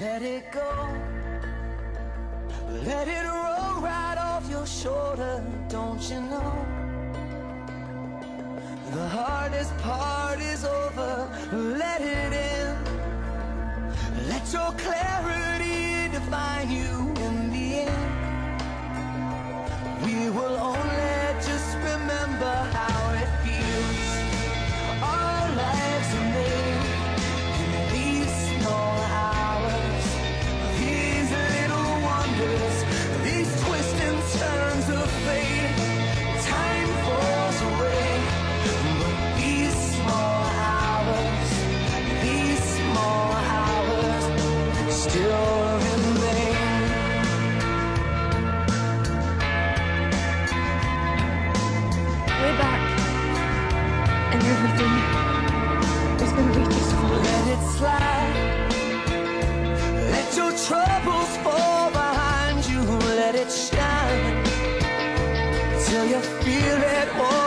Let it go. Let it roll right off your shoulder, don't you know? The hardest part is over. everything is gonna be just fine. Let it slide. Let your troubles fall behind you. Let it shine till you feel it all.